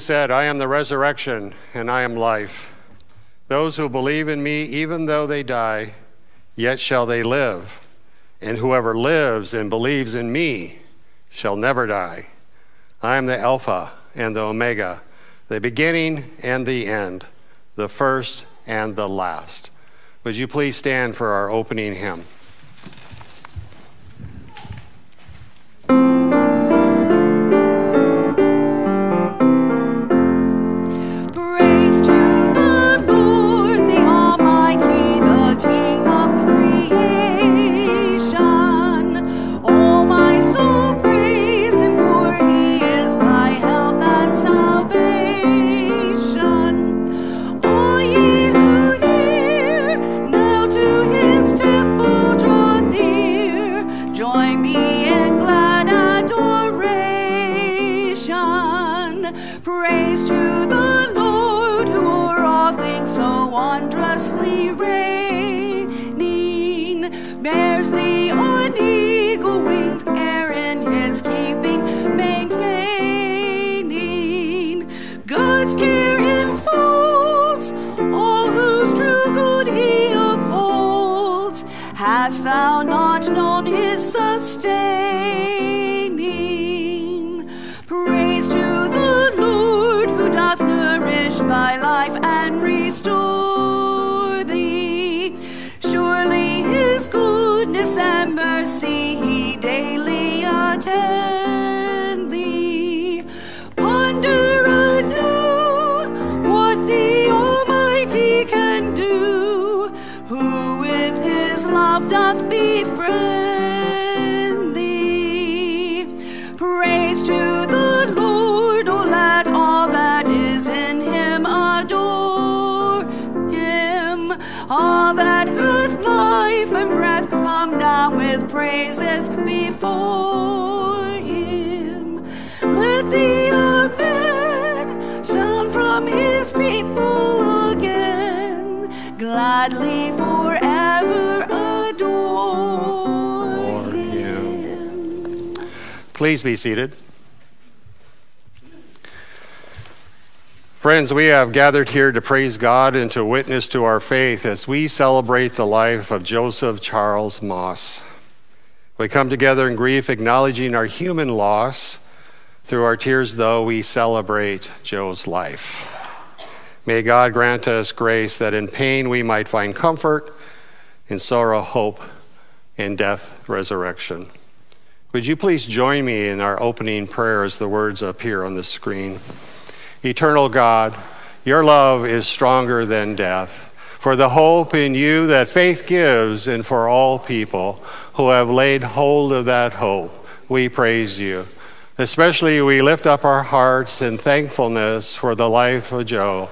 Jesus said, I am the resurrection and I am life. Those who believe in me, even though they die, yet shall they live. And whoever lives and believes in me shall never die. I am the Alpha and the Omega, the beginning and the end, the first and the last. Would you please stand for our opening hymn? thou not known his sustaining? Praise to the Lord who doth nourish thy life and restore. Gladly forever adore him. Please be seated. Friends, we have gathered here to praise God and to witness to our faith as we celebrate the life of Joseph Charles Moss. We come together in grief, acknowledging our human loss. Through our tears, though, we celebrate Joe's life. May God grant us grace that in pain we might find comfort, in sorrow, hope, in death, resurrection. Would you please join me in our opening prayer as the words appear on the screen? Eternal God, your love is stronger than death. For the hope in you that faith gives, and for all people who have laid hold of that hope, we praise you. Especially, we lift up our hearts in thankfulness for the life of Joe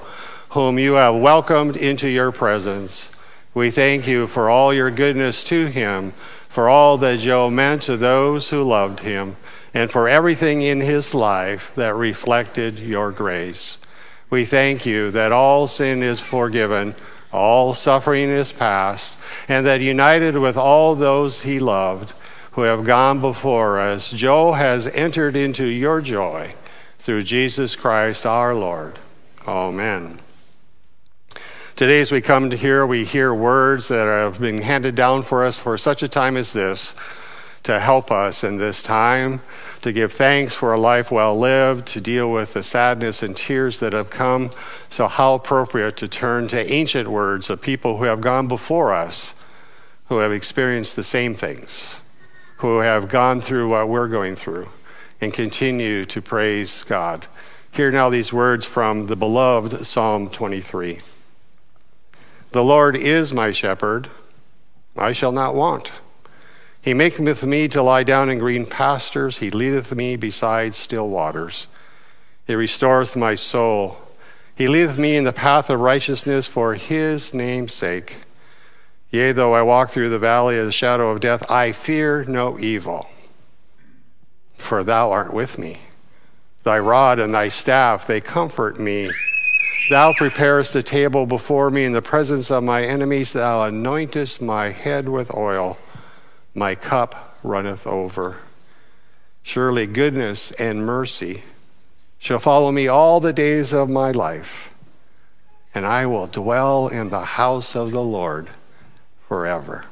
whom you have welcomed into your presence. We thank you for all your goodness to him, for all that Joe meant to those who loved him, and for everything in his life that reflected your grace. We thank you that all sin is forgiven, all suffering is past, and that united with all those he loved who have gone before us, Joe has entered into your joy through Jesus Christ our Lord. Amen. Today, as we come to here, we hear words that have been handed down for us for such a time as this to help us in this time, to give thanks for a life well lived, to deal with the sadness and tears that have come. So, how appropriate to turn to ancient words of people who have gone before us, who have experienced the same things, who have gone through what we're going through, and continue to praise God. Hear now these words from the beloved Psalm 23. The Lord is my shepherd, I shall not want. He maketh me to lie down in green pastures, he leadeth me beside still waters. He restoreth my soul. He leadeth me in the path of righteousness for his name's sake. Yea, though I walk through the valley of the shadow of death, I fear no evil, for thou art with me. Thy rod and thy staff, they comfort me. Thou preparest a table before me in the presence of my enemies. Thou anointest my head with oil. My cup runneth over. Surely goodness and mercy shall follow me all the days of my life, and I will dwell in the house of the Lord forever.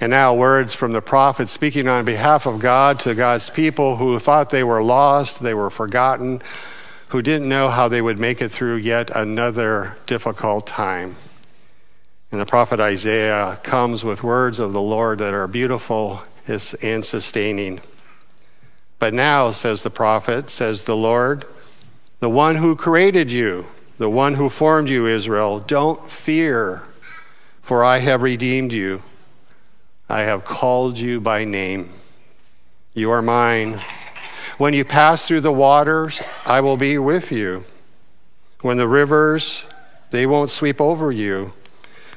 And now, words from the prophet speaking on behalf of God to God's people who thought they were lost, they were forgotten, who didn't know how they would make it through yet another difficult time. And the prophet Isaiah comes with words of the Lord that are beautiful and sustaining. But now, says the prophet, says the Lord, the one who created you, the one who formed you, Israel, don't fear, for I have redeemed you. I have called you by name. You are mine. When you pass through the waters, I will be with you. When the rivers, they won't sweep over you.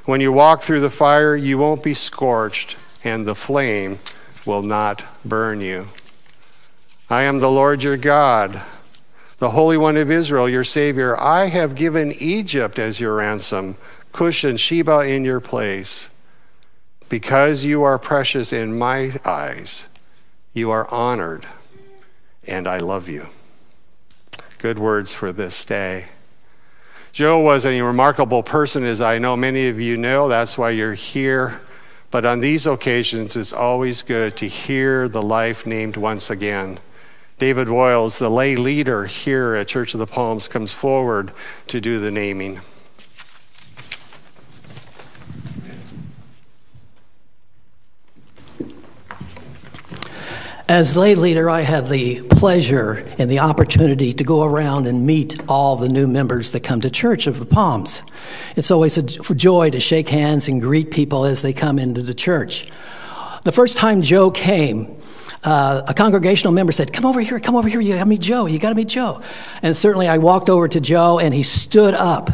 When you walk through the fire, you won't be scorched, and the flame will not burn you. I am the Lord your God, the Holy One of Israel, your Savior. I have given Egypt as your ransom, Cush and Sheba in your place. Because you are precious in my eyes, you are honored, and I love you. Good words for this day. Joe was a remarkable person, as I know many of you know. That's why you're here. But on these occasions, it's always good to hear the life named once again. David Royals, the lay leader here at Church of the Palms, comes forward to do the naming. As lay leader, I have the pleasure and the opportunity to go around and meet all the new members that come to Church of the Palms. It's always a joy to shake hands and greet people as they come into the church. The first time Joe came, uh, a congregational member said, Come over here, come over here, you gotta meet Joe, you gotta meet Joe. And certainly I walked over to Joe and he stood up.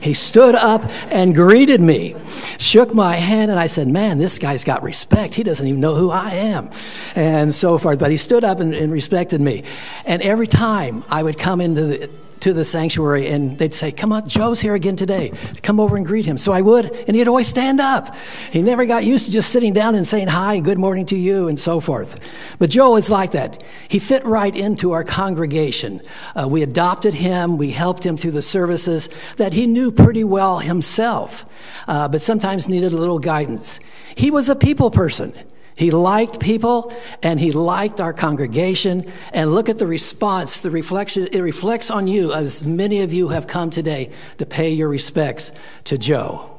He stood up and greeted me, shook my hand, and I said, Man, this guy's got respect. He doesn't even know who I am, and so forth. But he stood up and, and respected me. And every time I would come into the to the sanctuary and they'd say, Come on, Joe's here again today. Come over and greet him. So I would, and he'd always stand up. He never got used to just sitting down and saying hi, good morning to you, and so forth. But Joe is like that. He fit right into our congregation. Uh, we adopted him, we helped him through the services that he knew pretty well himself, uh, but sometimes needed a little guidance. He was a people person. He liked people and he liked our congregation. And look at the response, the reflection, it reflects on you, as many of you have come today to pay your respects to Joe.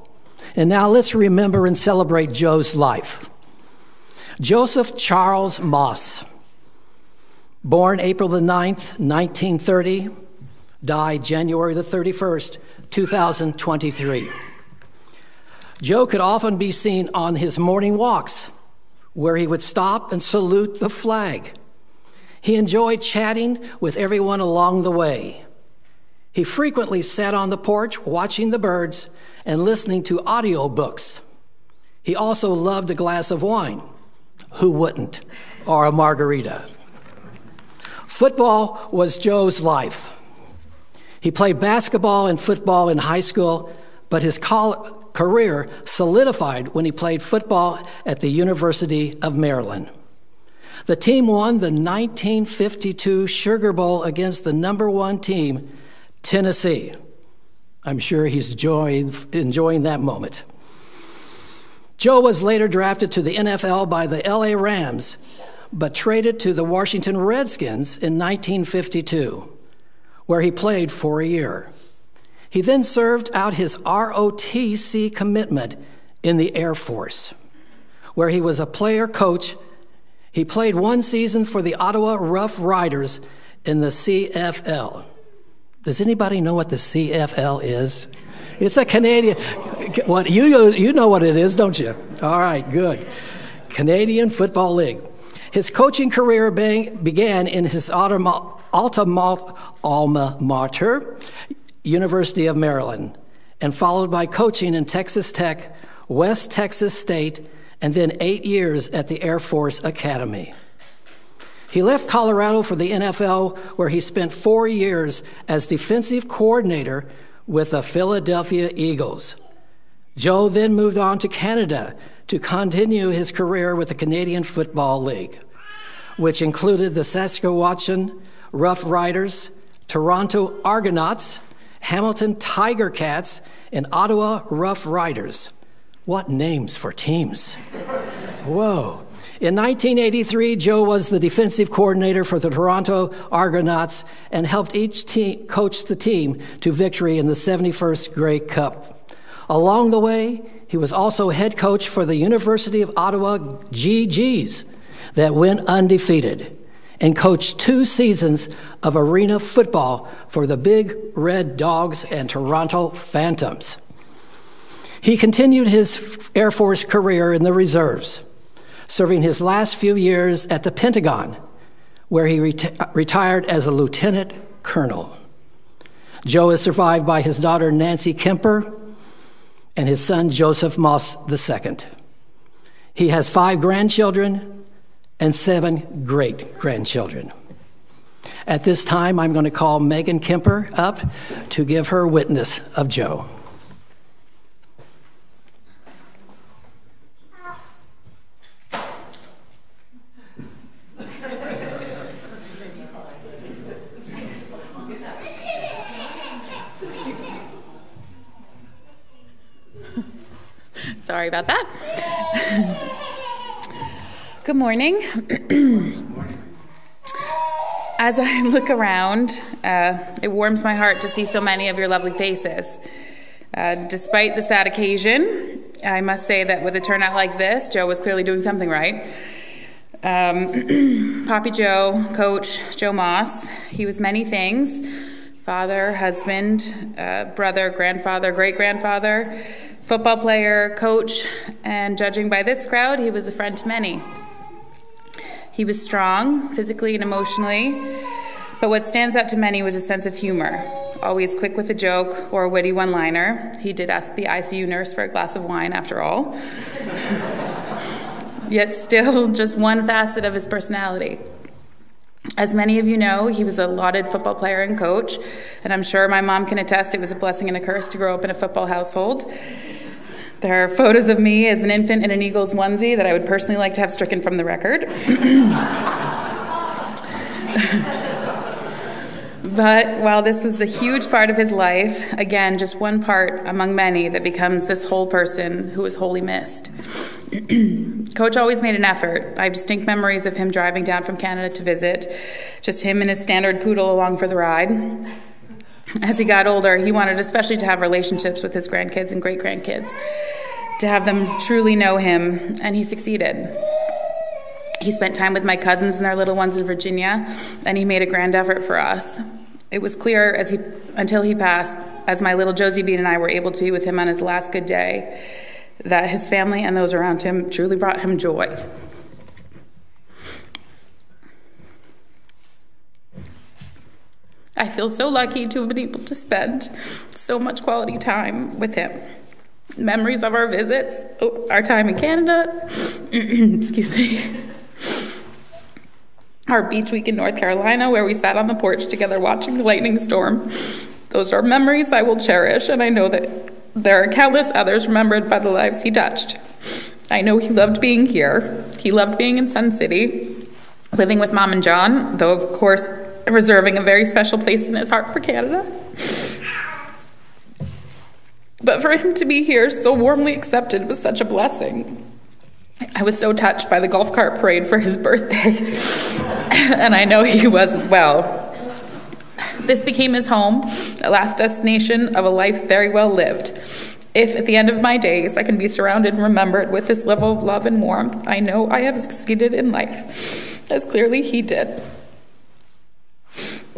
And now let's remember and celebrate Joe's life. Joseph Charles Moss, born April the 9th, 1930, died January the 31st, 2023. Joe could often be seen on his morning walks where he would stop and salute the flag. He enjoyed chatting with everyone along the way. He frequently sat on the porch watching the birds and listening to audiobooks. He also loved a glass of wine. Who wouldn't? Or a margarita. Football was Joe's life. He played basketball and football in high school, but his career solidified when he played football at the University of Maryland. The team won the 1952 Sugar Bowl against the number one team, Tennessee. I'm sure he's enjoying, enjoying that moment. Joe was later drafted to the NFL by the LA Rams, but traded to the Washington Redskins in 1952, where he played for a year. He then served out his ROTC commitment in the Air Force, where he was a player coach. He played one season for the Ottawa Rough Riders in the CFL. Does anybody know what the CFL is? It's a Canadian. What you you know what it is, don't you? All right, good. Canadian Football League. His coaching career began in his alma, alma mater, University of Maryland, and followed by coaching in Texas Tech, West Texas State, and then eight years at the Air Force Academy. He left Colorado for the NFL, where he spent four years as defensive coordinator with the Philadelphia Eagles. Joe then moved on to Canada to continue his career with the Canadian Football League. which included the Saskatchewan Rough Riders, Toronto Argonauts, Hamilton Tiger Cats, and Ottawa Rough Riders. What names for teams! Whoa. In 1983, Joe was the defensive coordinator for the Toronto Argonauts and helped each team coach the team to victory in the 71st Grey Cup. Along the way, he was also head coach for the University of Ottawa Gee-Gees that went undefeated and coached two seasons of arena football for the Big Red Dogs and Toronto Phantoms. He continued his Air Force career in the reserves serving his last few years at the Pentagon, where he reti- retired as a lieutenant colonel. Joe is survived by his daughter Nancy Kemper and his son Joseph Moss II. He has five grandchildren and seven great grandchildren. At this time, I'm going to call Megan Kemper up to give her witness of Joe. Sorry about that. Good morning. As I look around, uh, it warms my heart to see so many of your lovely faces. Uh, despite the sad occasion, I must say that with a turnout like this, Joe was clearly doing something right. Um, Poppy Joe, Coach Joe Moss, he was many things father, husband, uh, brother, grandfather, great grandfather football player, coach, and judging by this crowd, he was a friend to many. He was strong, physically and emotionally, but what stands out to many was a sense of humor. Always quick with a joke or a witty one liner. He did ask the ICU nurse for a glass of wine, after all. Yet, still, just one facet of his personality. As many of you know, he was a lauded football player and coach, and I'm sure my mom can attest it was a blessing and a curse to grow up in a football household. There are photos of me as an infant in an Eagles onesie that I would personally like to have stricken from the record. but while this was a huge part of his life, again, just one part among many that becomes this whole person who is wholly missed. Coach always made an effort. I have distinct memories of him driving down from Canada to visit, just him and his standard poodle along for the ride. As he got older, he wanted especially to have relationships with his grandkids and great grandkids, to have them truly know him, and he succeeded. He spent time with my cousins and their little ones in Virginia, and he made a grand effort for us. It was clear as he, until he passed, as my little Josie Bean and I were able to be with him on his last good day, that his family and those around him truly brought him joy. I feel so lucky to have been able to spend so much quality time with him. Memories of our visits, oh, our time in Canada, excuse me, our beach week in North Carolina where we sat on the porch together watching the lightning storm. Those are memories I will cherish, and I know that there are countless others remembered by the lives he touched. I know he loved being here. He loved being in Sun City, living with Mom and John, though, of course, reserving a very special place in his heart for Canada. But for him to be here so warmly accepted was such a blessing. I was so touched by the golf cart parade for his birthday, and I know he was as well. This became his home, a last destination of a life very well lived. If at the end of my days I can be surrounded and remembered with this level of love and warmth, I know I have succeeded in life, as clearly he did.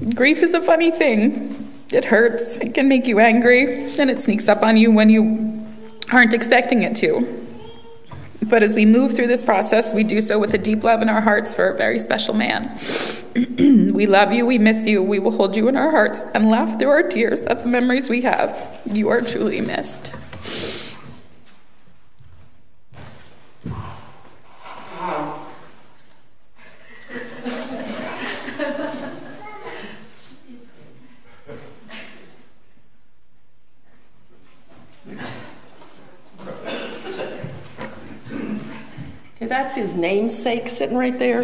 Grief is a funny thing. It hurts, it can make you angry, and it sneaks up on you when you aren't expecting it to. But as we move through this process, we do so with a deep love in our hearts for a very special man. we love you, we miss you, we will hold you in our hearts and laugh through our tears at the memories we have. You are truly missed. That's his namesake sitting right there.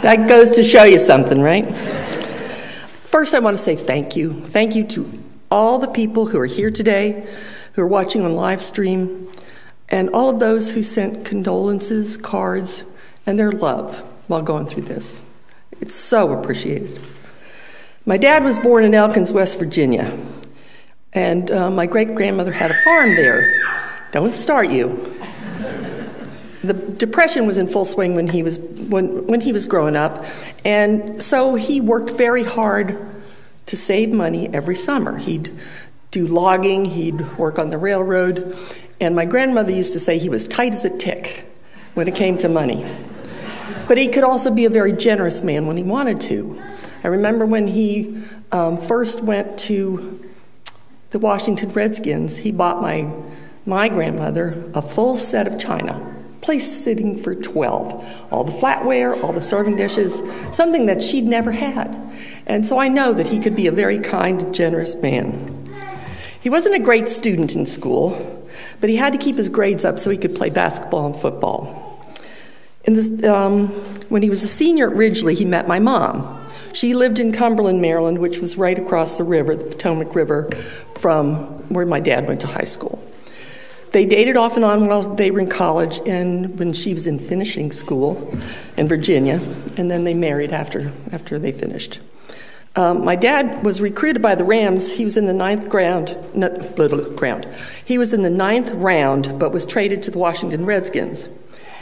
that goes to show you something, right? First, I want to say thank you. Thank you to all the people who are here today, who are watching on live stream, and all of those who sent condolences, cards, and their love while going through this. It's so appreciated. My dad was born in Elkins, West Virginia, and uh, my great grandmother had a farm there. Don't start you. The depression was in full swing when he was when, when he was growing up, and so he worked very hard to save money every summer. He'd do logging, he'd work on the railroad, and my grandmother used to say he was tight as a tick when it came to money. But he could also be a very generous man when he wanted to. I remember when he um, first went to the Washington Redskins, he bought my, my grandmother a full set of china, place sitting for 12. All the flatware, all the serving dishes, something that she'd never had. And so I know that he could be a very kind and generous man. He wasn't a great student in school, but he had to keep his grades up so he could play basketball and football. This, um, when he was a senior at Ridgeley, he met my mom. She lived in Cumberland, Maryland, which was right across the river, the Potomac River, from where my dad went to high school. They dated off and on while they were in college and when she was in finishing school in Virginia, and then they married after, after they finished. Um, my dad was recruited by the Rams. He was in the ninth ground, no, ground. He was in the ninth round, but was traded to the Washington Redskins.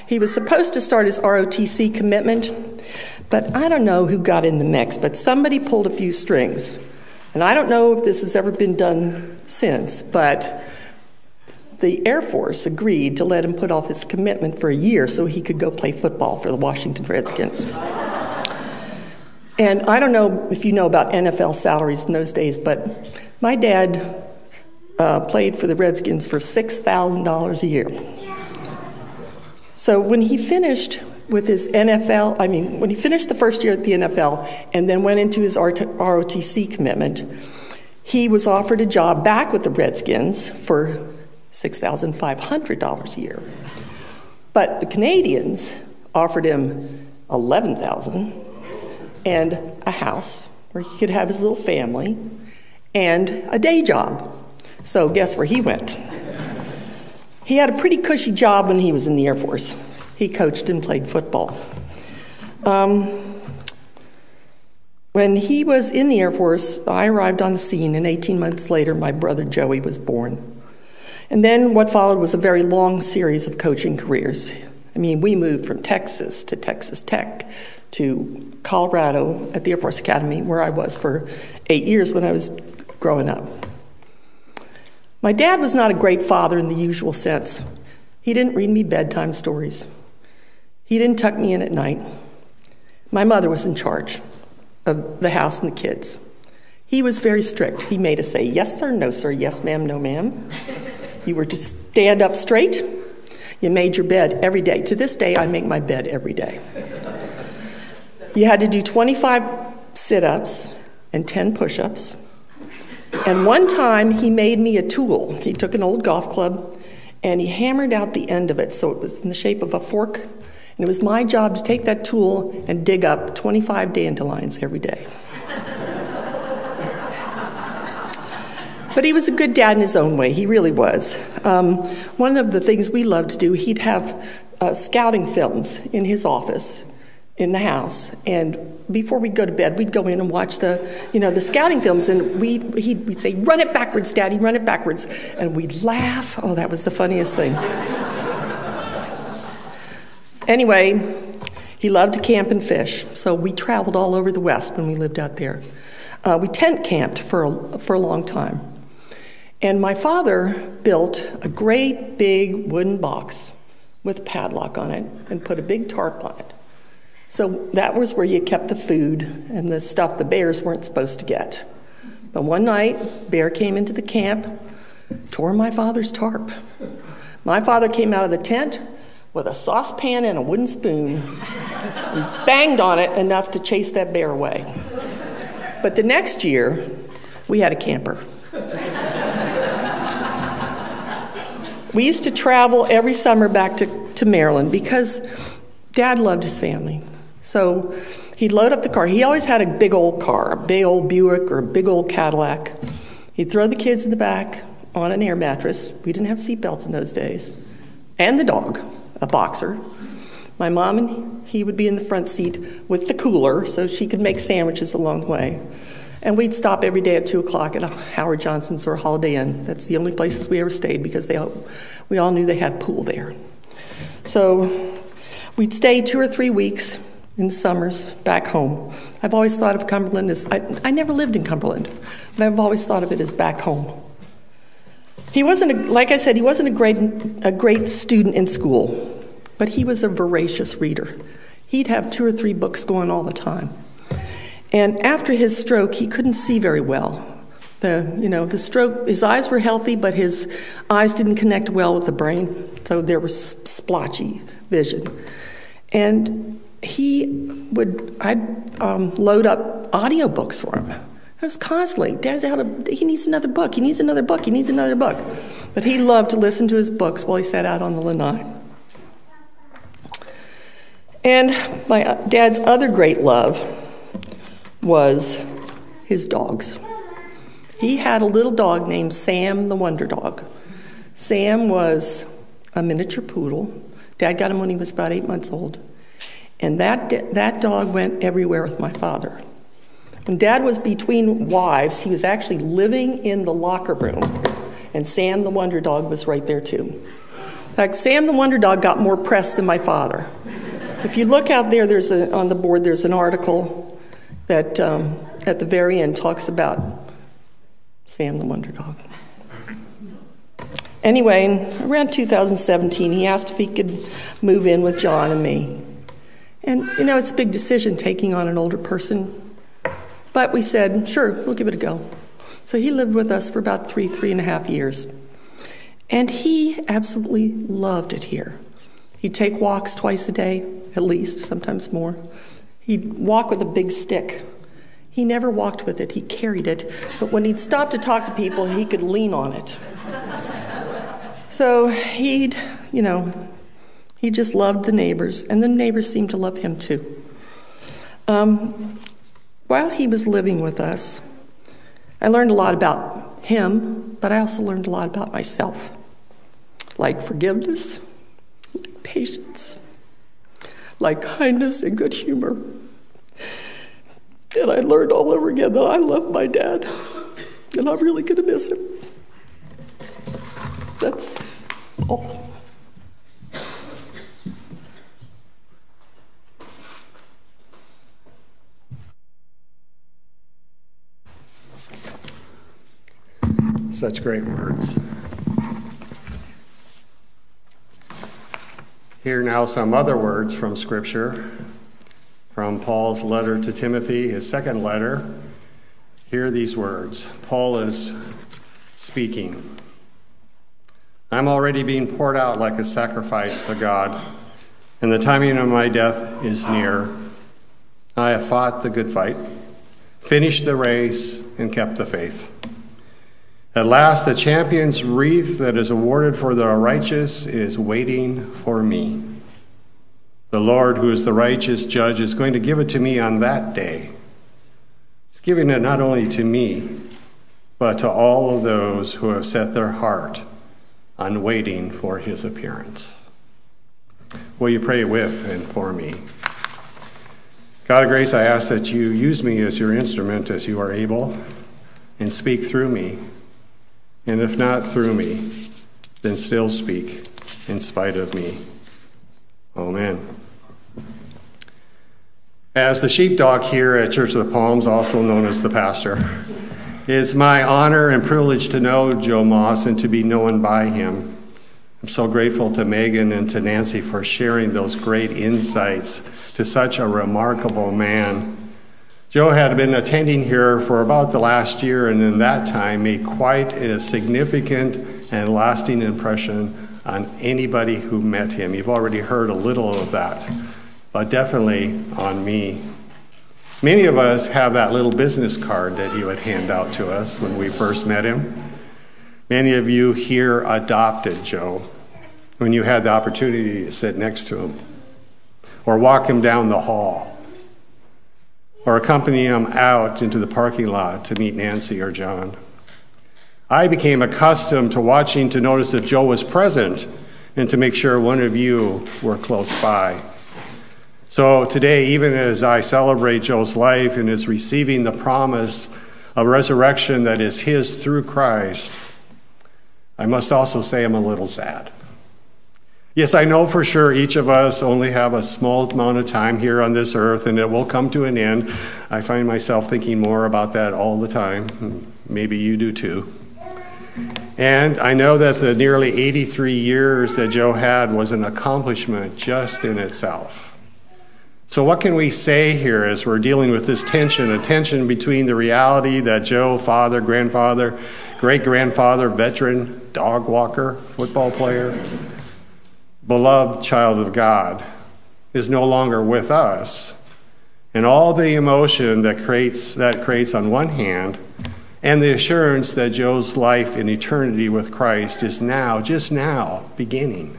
He was supposed to start his ROTC commitment, but I don't know who got in the mix, but somebody pulled a few strings. And I don't know if this has ever been done since, but the Air Force agreed to let him put off his commitment for a year so he could go play football for the Washington Redskins. And I don't know if you know about NFL salaries in those days, but my dad uh, played for the Redskins for $6,000 a year. So when he finished with his NFL, I mean, when he finished the first year at the NFL and then went into his ROTC commitment, he was offered a job back with the Redskins for $6,500 a year. But the Canadians offered him 11000 and a house where he could have his little family and a day job. So guess where he went? He had a pretty cushy job when he was in the Air Force. He coached and played football. Um, when he was in the Air Force, I arrived on the scene, and 18 months later, my brother Joey was born. And then what followed was a very long series of coaching careers. I mean, we moved from Texas to Texas Tech to Colorado at the Air Force Academy, where I was for eight years when I was growing up. My dad was not a great father in the usual sense. He didn't read me bedtime stories, he didn't tuck me in at night. My mother was in charge of the house and the kids. He was very strict. He made us say, yes, sir, no, sir, yes, ma'am, no, ma'am. You were to stand up straight. You made your bed every day. To this day, I make my bed every day. You had to do 25 sit ups and 10 push ups. And one time he made me a tool. He took an old golf club and he hammered out the end of it so it was in the shape of a fork. And it was my job to take that tool and dig up 25 dandelions every day. But he was a good dad in his own way. He really was. Um, one of the things we loved to do, he'd have uh, scouting films in his office in the house. And before we'd go to bed we'd go in and watch the you know the scouting films. And we'd, he'd, we'd say run it backwards daddy run it backwards. And we'd laugh. Oh that was the funniest thing. Anyway he loved to camp and fish. So we traveled all over the west when we lived out there. Uh, we tent camped for a, for a long time and my father built a great big wooden box with a padlock on it and put a big tarp on it so that was where you kept the food and the stuff the bears weren't supposed to get. But one night, bear came into the camp, tore my father's tarp. My father came out of the tent with a saucepan and a wooden spoon and banged on it enough to chase that bear away. But the next year, we had a camper. We used to travel every summer back to, to Maryland because Dad loved his family. So he'd load up the car. He always had a big old car, a big old Buick or a big old Cadillac. He'd throw the kids in the back on an air mattress. We didn't have seatbelts in those days. And the dog, a boxer. My mom and he would be in the front seat with the cooler so she could make sandwiches along the way. And we'd stop every day at 2 o'clock at Howard Johnson's or Holiday Inn. That's the only places we ever stayed because they all, we all knew they had pool there. So we'd stay two or three weeks in the summers back home. I've always thought of Cumberland as, I, I never lived in Cumberland, but I've always thought of it as back home. He wasn't, a, like I said, he wasn't a great, a great student in school, but he was a voracious reader. He'd have two or three books going all the time. And after his stroke, he couldn't see very well. The, you know, the stroke, his eyes were healthy, but his eyes didn't connect well with the brain, so there was splotchy vision. And he would, I'd um, load up audiobooks for him. I was constantly, Dad's out of, he needs another book, he needs another book, he needs another book. But he loved to listen to his books while he sat out on the lanai. And my uh, dad's other great love was his dogs. He had a little dog named Sam the Wonder Dog. Sam was a miniature poodle. Dad got him when he was about eight months old. And that, that dog went everywhere with my father. When Dad was between wives, he was actually living in the locker room, and Sam the Wonder Dog was right there too. In fact, Sam the Wonder Dog got more press than my father. If you look out there, there's a, on the board, there's an article that um, at the very end talks about Sam the Wonder Dog. Anyway, around 2017, he asked if he could move in with John and me. And, you know, it's a big decision taking on an older person. But we said, sure, we'll give it a go. So he lived with us for about three, three and a half years. And he absolutely loved it here. He'd take walks twice a day, at least, sometimes more. He'd walk with a big stick. He never walked with it, he carried it. But when he'd stop to talk to people, he could lean on it. So he'd, you know, he just loved the neighbors, and the neighbors seemed to love him too. Um, while he was living with us, I learned a lot about him, but I also learned a lot about myself, like forgiveness, like patience, like kindness and good humor. And I learned all over again that I love my dad, and I'm really going to miss him. That's all. Such great words. Here now some other words from Scripture, from Paul's letter to Timothy, his second letter. Hear these words. Paul is speaking. I'm already being poured out like a sacrifice to God, and the timing of my death is near. I have fought the good fight, finished the race, and kept the faith. At last, the champion's wreath that is awarded for the righteous is waiting for me. The Lord, who is the righteous judge, is going to give it to me on that day. He's giving it not only to me, but to all of those who have set their heart on waiting for his appearance. Will you pray with and for me? God of grace, I ask that you use me as your instrument as you are able and speak through me and if not through me, then still speak in spite of me. Amen. As the sheepdog here at Church of the Palms, also known as the pastor, it's my honor and privilege to know Joe Moss and to be known by him. I'm so grateful to Megan and to Nancy for sharing those great insights to such a remarkable man. Joe had been attending here for about the last year, and in that time made quite a significant and lasting impression on anybody who met him. You've already heard a little of that, but definitely on me. Many of us have that little business card that he would hand out to us when we first met him. Many of you here adopted Joe when you had the opportunity to sit next to him, or walk him down the hall, or accompany him out into the parking lot to meet Nancy or John. I became accustomed to watching to notice if Joe was present and to make sure one of you were close by. So today, even as I celebrate Joe's life and is receiving the promise of resurrection that is his through Christ, I must also say I'm a little sad. Yes, I know for sure each of us only have a small amount of time here on this earth and it will come to an end. I find myself thinking more about that all the time. Maybe you do too. And I know that the nearly 83 years that Joe had was an accomplishment just in itself. So, what can we say here as we're dealing with this tension, a tension between the reality that Joe, father, grandfather, great grandfather, veteran, dog walker, football player, beloved child of God, is no longer with us, and all the emotion that creates, that creates on one hand, and the assurance that Joe's life in eternity with Christ is now, just now, beginning.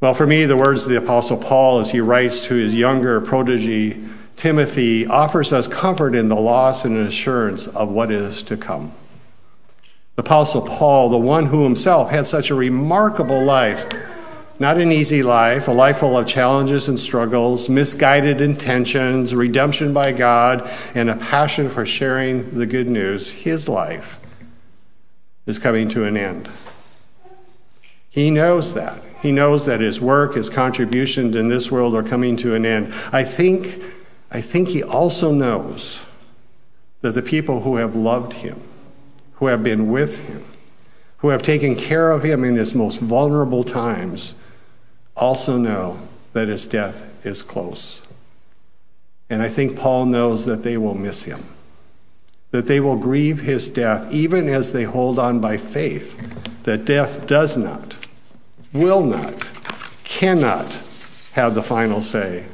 Well, for me, the words of the Apostle Paul as he writes to his younger protege, Timothy, offers us comfort in the loss and assurance of what is to come. The Apostle Paul, the one who himself had such a remarkable life, not an easy life, a life full of challenges and struggles, misguided intentions, redemption by God, and a passion for sharing the good news, his life is coming to an end. He knows that. He knows that his work, his contributions in this world are coming to an end. I think, I think he also knows that the people who have loved him, who have been with him, who have taken care of him in his most vulnerable times, also know that his death is close. And I think Paul knows that they will miss him, that they will grieve his death, even as they hold on by faith that death does not, will not, cannot have the final say.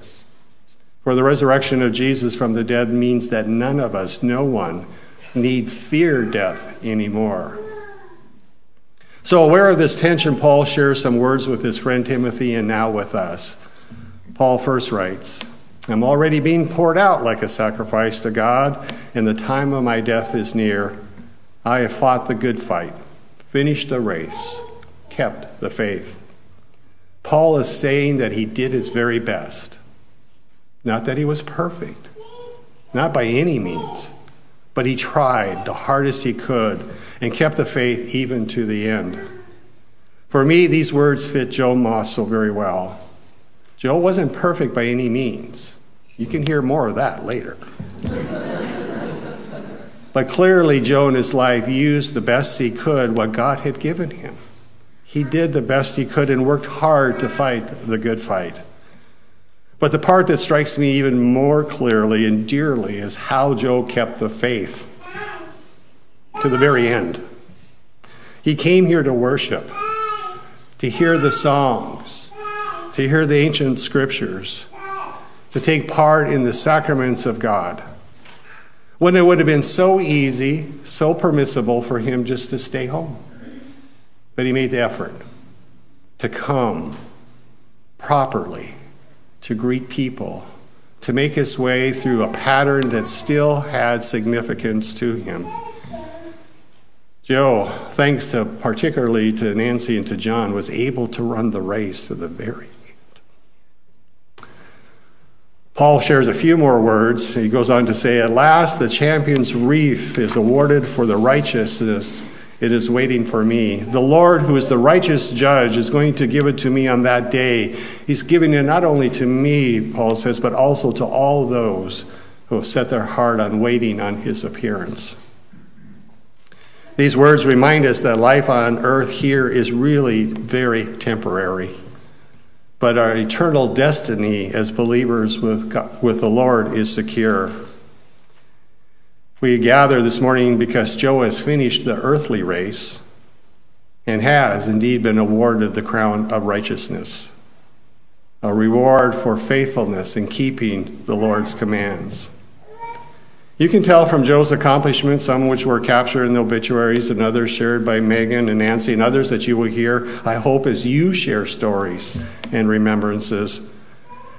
For the resurrection of Jesus from the dead means that none of us, no one, need fear death anymore. So, aware of this tension, Paul shares some words with his friend Timothy and now with us. Paul first writes, I'm already being poured out like a sacrifice to God, and the time of my death is near. I have fought the good fight, finished the race, kept the faith. Paul is saying that he did his very best. Not that he was perfect, not by any means, but he tried the hardest he could and kept the faith even to the end. For me, these words fit Joe Moss so very well. Joe wasn't perfect by any means. You can hear more of that later. but clearly, Joe in his life used the best he could what God had given him. He did the best he could and worked hard to fight the good fight. But the part that strikes me even more clearly and dearly is how Joe kept the faith to the very end. He came here to worship, to hear the songs, to hear the ancient scriptures, to take part in the sacraments of God. When it would have been so easy, so permissible for him just to stay home. But he made the effort to come properly, to greet people, to make his way through a pattern that still had significance to him. Joe, thanks to particularly to Nancy and to John, was able to run the race to the very end. Paul shares a few more words. He goes on to say, At last the champion's wreath is awarded for the righteousness it is waiting for me. The Lord, who is the righteous judge, is going to give it to me on that day. He's giving it not only to me, Paul says, but also to all those who have set their heart on waiting on his appearance. These words remind us that life on earth here is really very temporary. But our eternal destiny as believers with, God, with the Lord is secure. We gather this morning because Joe has finished the earthly race and has indeed been awarded the crown of righteousness, a reward for faithfulness in keeping the Lord's commands. You can tell from Joe's accomplishments, some which were captured in the obituaries and others shared by Megan and Nancy and others that you will hear, I hope, as you share stories and remembrances,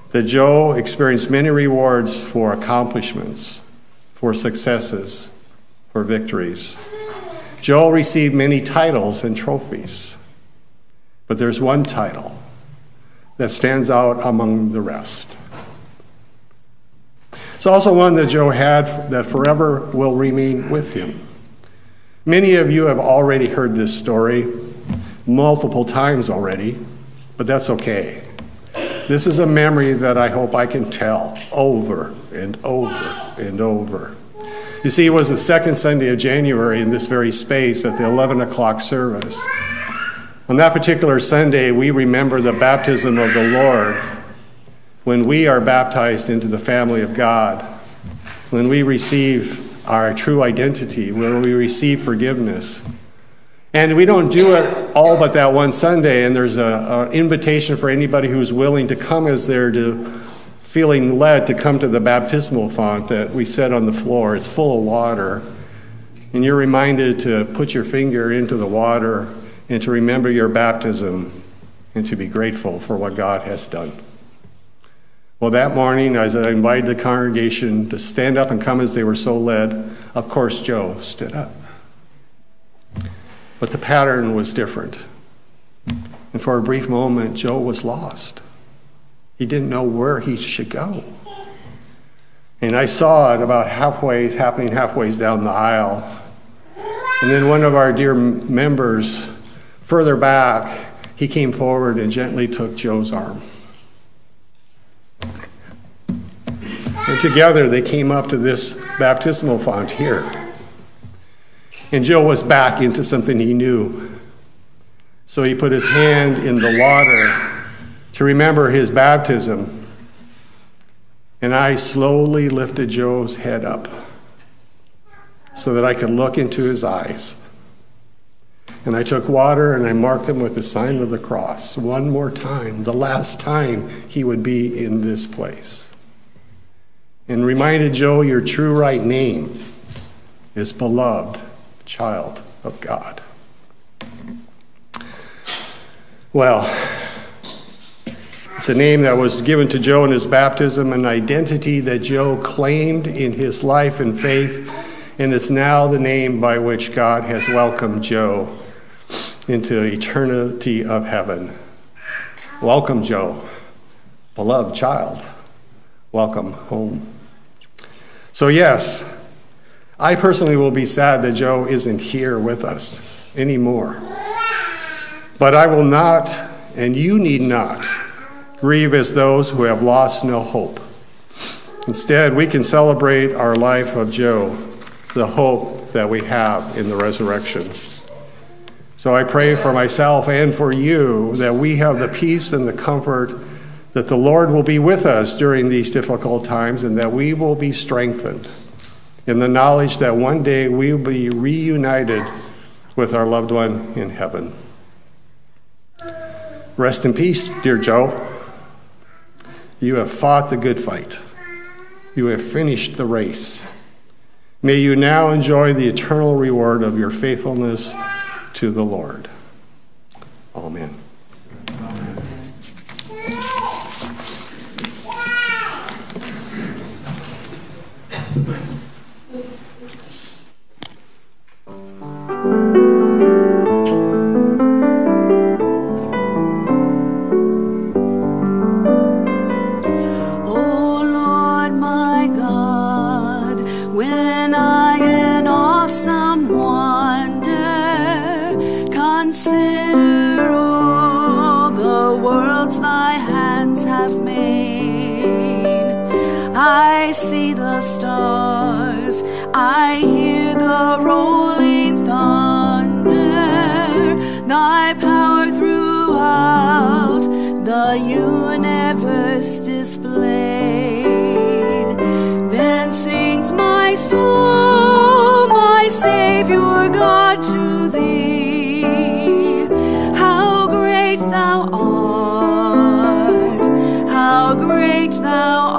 that Joe experienced many rewards for accomplishments, for successes, for victories. Joe received many titles and trophies, but there's one title that stands out among the rest. It's also one that Joe had that forever will remain with him. Many of you have already heard this story multiple times already, but that's okay. This is a memory that I hope I can tell over and over and over. You see, it was the second Sunday of January in this very space at the 11 o'clock service. On that particular Sunday, we remember the baptism of the Lord when we are baptized into the family of God, when we receive our true identity, when we receive forgiveness. And we don't do it all but that one Sunday, and there's an invitation for anybody who's willing to come as they're to feeling led to come to the baptismal font that we set on the floor. It's full of water. And you're reminded to put your finger into the water and to remember your baptism and to be grateful for what God has done. Well, that morning, as I invited the congregation to stand up and come as they were so led, of course, Joe stood up. But the pattern was different. And for a brief moment, Joe was lost. He didn't know where he should go. And I saw it about halfway, happening halfway down the aisle. And then one of our dear members, further back, he came forward and gently took Joe's arm. And together they came up to this baptismal font here. And Joe was back into something he knew. So he put his hand in the water to remember his baptism. And I slowly lifted Joe's head up so that I could look into his eyes. And I took water and I marked him with the sign of the cross one more time, the last time he would be in this place and reminded Joe your true right name is beloved child of God. Well, it's a name that was given to Joe in his baptism, an identity that Joe claimed in his life and faith, and it's now the name by which God has welcomed Joe into eternity of heaven. Welcome, Joe, beloved child. Welcome home. So, yes, I personally will be sad that Joe isn't here with us anymore. But I will not, and you need not, grieve as those who have lost no hope. Instead, we can celebrate our life of Joe, the hope that we have in the resurrection. So I pray for myself and for you that we have the peace and the comfort that the Lord will be with us during these difficult times and that we will be strengthened in the knowledge that one day we will be reunited with our loved one in heaven. Rest in peace, dear Joe. You have fought the good fight. You have finished the race. May you now enjoy the eternal reward of your faithfulness to the Lord. Amen. Great thou art.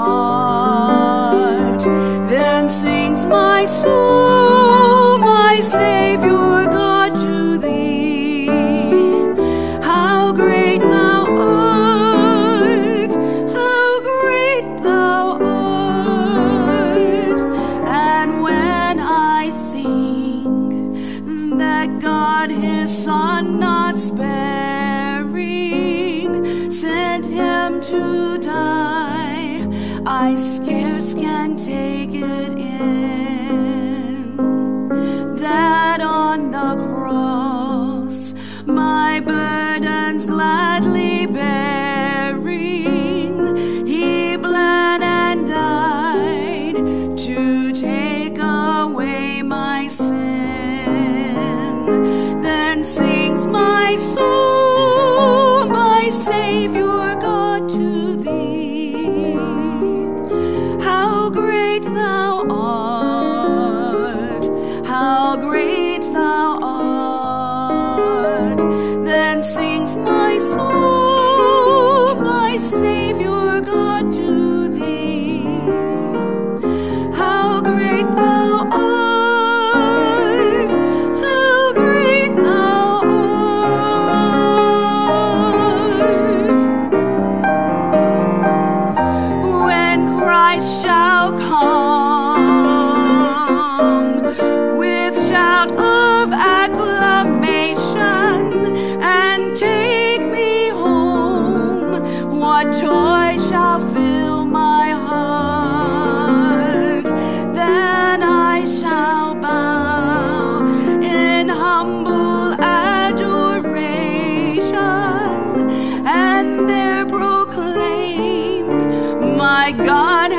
Then sings my My God,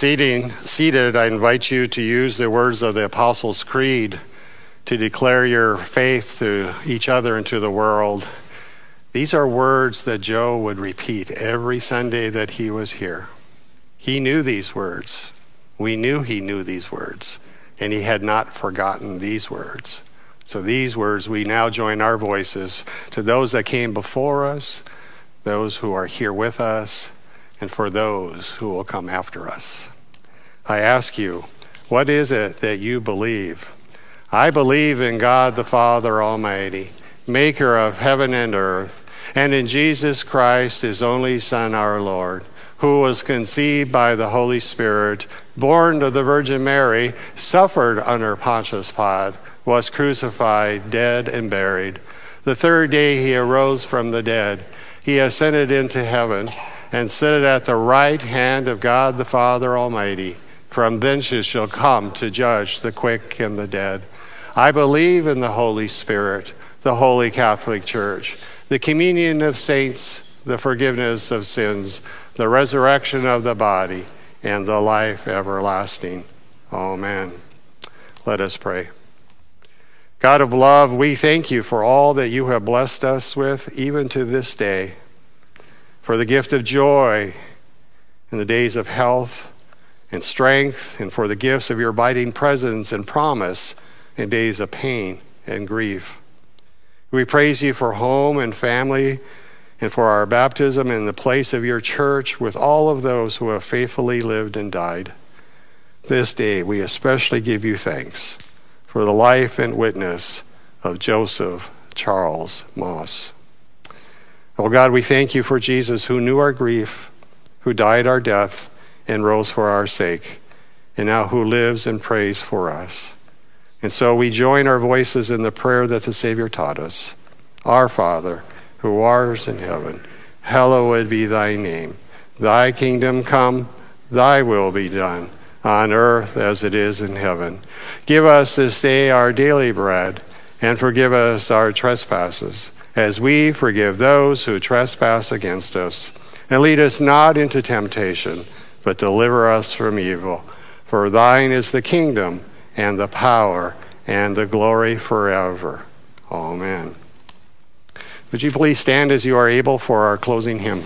Seating, seated, I invite you to use the words of the Apostles' Creed to declare your faith to each other and to the world. These are words that Joe would repeat every Sunday that he was here. He knew these words. We knew he knew these words, and he had not forgotten these words. So, these words, we now join our voices to those that came before us, those who are here with us, and for those who will come after us. I ask you, what is it that you believe? I believe in God the Father Almighty, maker of heaven and earth, and in Jesus Christ, his only Son, our Lord, who was conceived by the Holy Spirit, born of the Virgin Mary, suffered under Pontius Pilate, was crucified, dead, and buried. The third day he arose from the dead. He ascended into heaven and sitteth at the right hand of God the Father Almighty. From thence he shall come to judge the quick and the dead. I believe in the Holy Spirit, the Holy Catholic Church, the communion of saints, the forgiveness of sins, the resurrection of the body, and the life everlasting. Amen. Let us pray. God of love, we thank you for all that you have blessed us with, even to this day, for the gift of joy in the days of health and strength, and for the gifts of your abiding presence and promise in days of pain and grief. We praise you for home and family and for our baptism in the place of your church with all of those who have faithfully lived and died. This day, we especially give you thanks for the life and witness of Joseph Charles Moss. Oh God, we thank you for Jesus who knew our grief, who died our death, and rose for our sake, and now who lives and prays for us. And so we join our voices in the prayer that the Savior taught us Our Father, who art in heaven, hallowed be thy name. Thy kingdom come, thy will be done, on earth as it is in heaven. Give us this day our daily bread, and forgive us our trespasses, as we forgive those who trespass against us. And lead us not into temptation, but deliver us from evil. For thine is the kingdom and the power and the glory forever. Amen. Would you please stand as you are able for our closing hymn?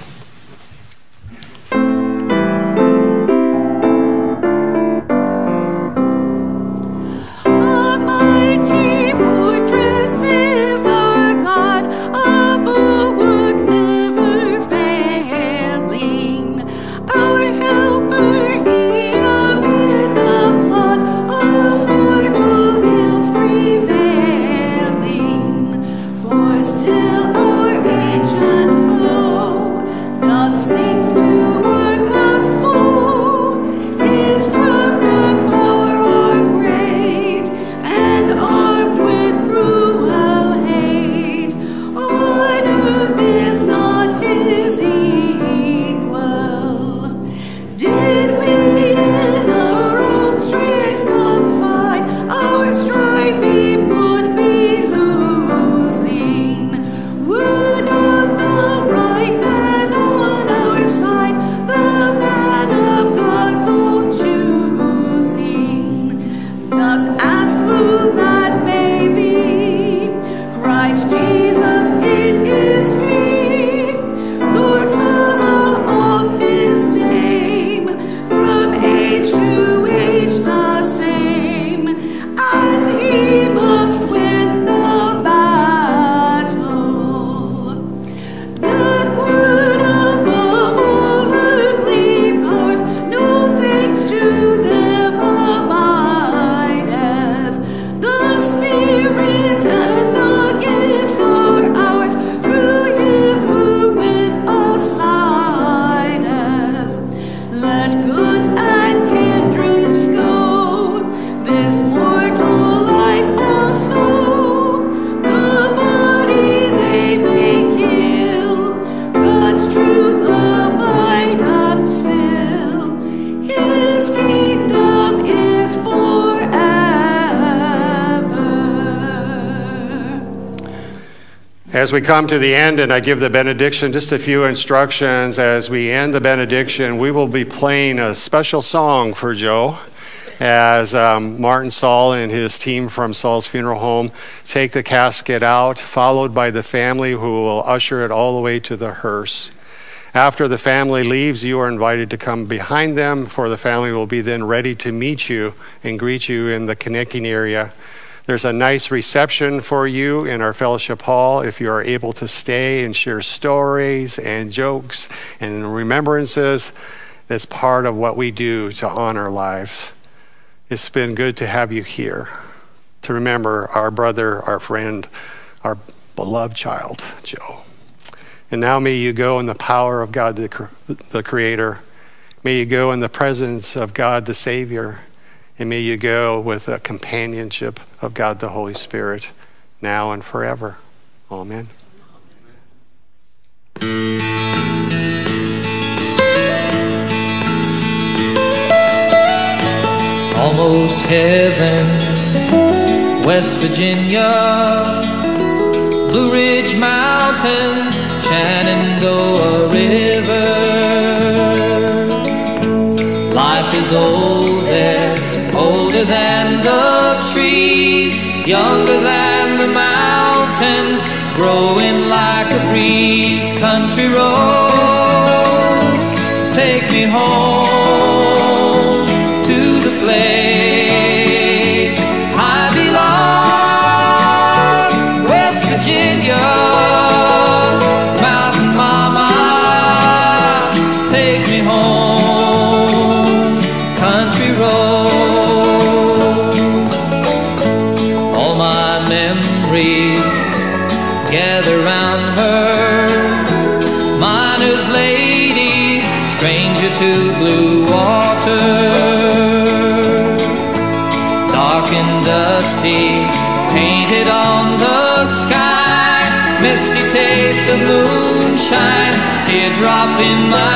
As we come to the end and I give the benediction, just a few instructions. As we end the benediction, we will be playing a special song for Joe as um, Martin Saul and his team from Saul's Funeral Home take the casket out, followed by the family who will usher it all the way to the hearse. After the family leaves, you are invited to come behind them, for the family will be then ready to meet you and greet you in the connecting area. There's a nice reception for you in our fellowship hall if you are able to stay and share stories and jokes and remembrances. That's part of what we do to honor lives. It's been good to have you here, to remember our brother, our friend, our beloved child, Joe. And now may you go in the power of God, the, the Creator. May you go in the presence of God, the Savior. And may you go with the companionship of God, the Holy Spirit, now and forever. Amen. almost heaven, West Virginia, Blue Ridge Mountains, Shenandoah River. Life is old younger than the mountains, growing like a breeze. Country roads, take me home in my